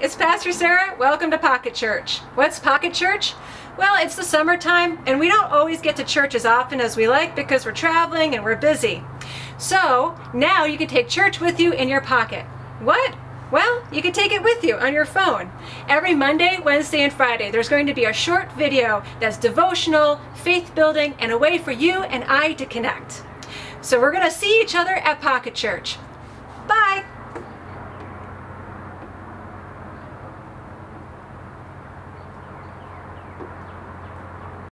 It's Pastor Sarah. Welcome to Pocket Church. What's Pocket Church? Well, it's the summertime and we don't always get to church as often as we like because we're traveling and we're busy. So now you can take church with you in your pocket. What? Well, you can take it with you on your phone. Every Monday, Wednesday, and Friday, there's going to be a short video that's devotional, faith building, and a way for you and I to connect. So we're going to see each other at Pocket Church.